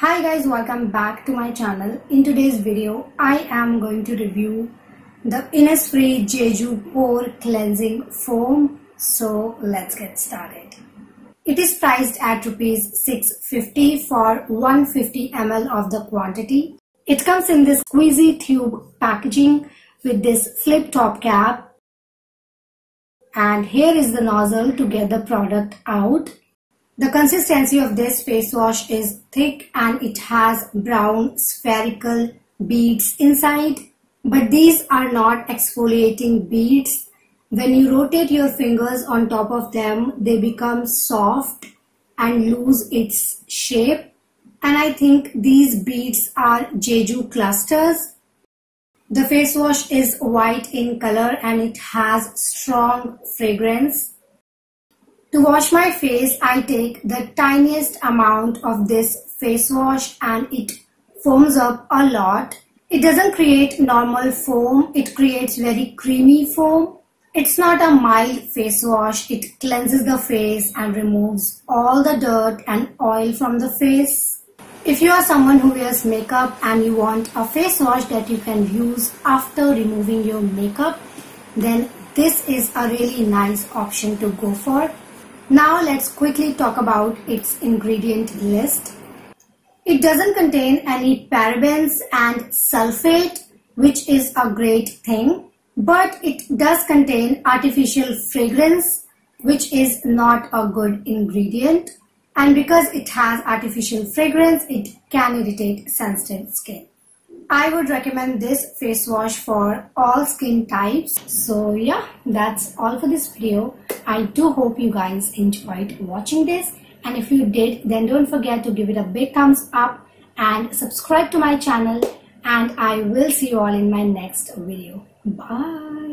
Hi guys, welcome back to my channel. In today's video, I am going to review the Innisfree Jeju Pore Cleansing Foam. So let's get started. It is priced at rupees 650 for 150 ml of the quantity. It comes in this squeezy tube packaging with this flip top cap. And here is the nozzle to get the product out. The consistency of this face wash is thick and it has brown spherical beads inside. But these are not exfoliating beads. When you rotate your fingers on top of them, they become soft and lose its shape. And I think these beads are Jeju clusters. The face wash is white in color and it has strong fragrance. To wash my face, I take the tiniest amount of this face wash and it foams up a lot. It doesn't create normal foam, it creates very creamy foam. It's not a mild face wash, it cleanses the face and removes all the dirt and oil from the face. If you are someone who wears makeup and you want a face wash that you can use after removing your makeup, then this is a really nice option to go for. Now let's quickly talk about its ingredient list. It doesn't contain any parabens and sulfate which is a great thing but it does contain artificial fragrance which is not a good ingredient and because it has artificial fragrance it can irritate sensitive skin. I would recommend this face wash for all skin types. So yeah, that's all for this video. I do hope you guys enjoyed watching this. And if you did, then don't forget to give it a big thumbs up and subscribe to my channel. And I will see you all in my next video. Bye.